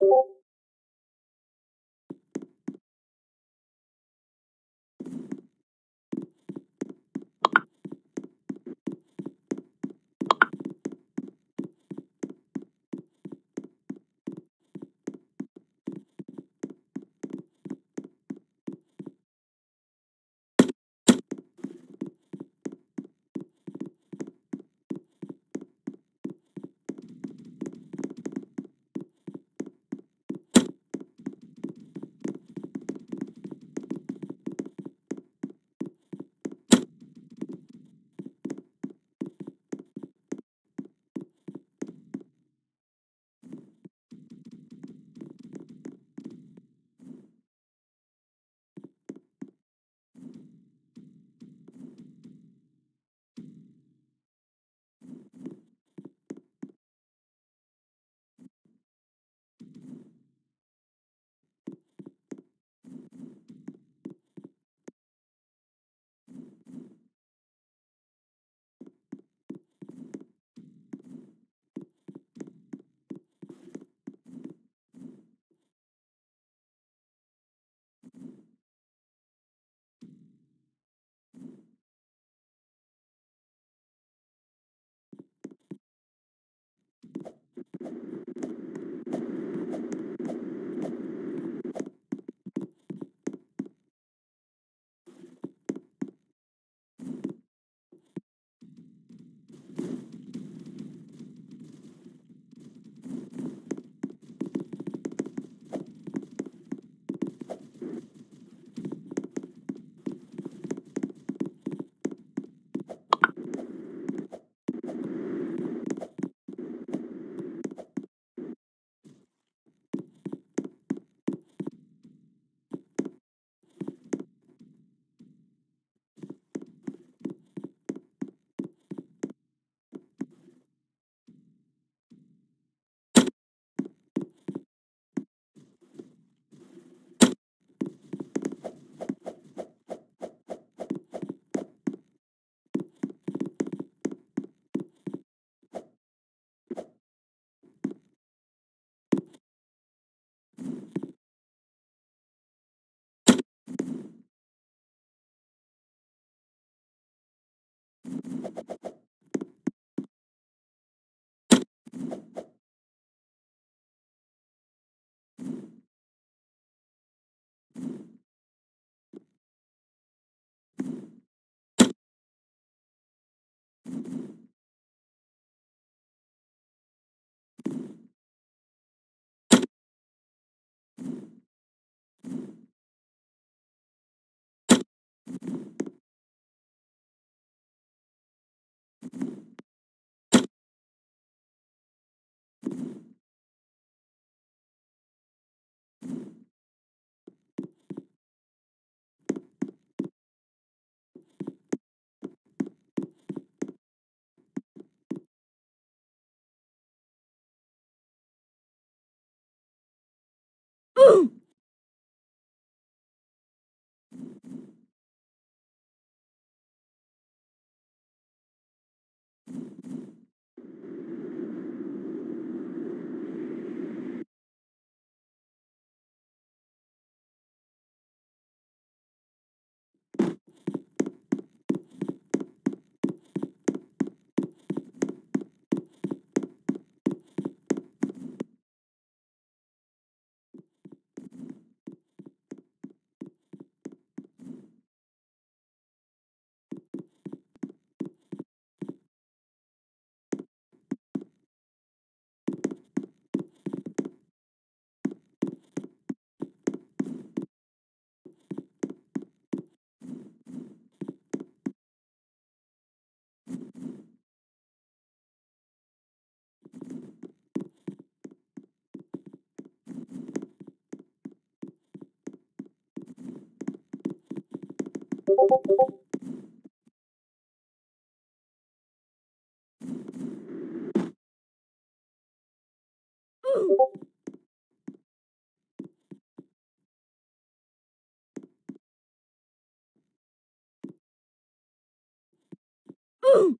you. Ooh.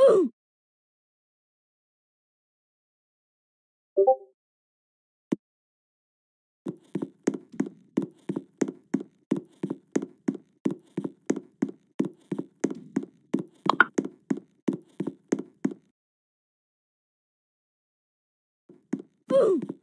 Ooh! Boom!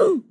Woo!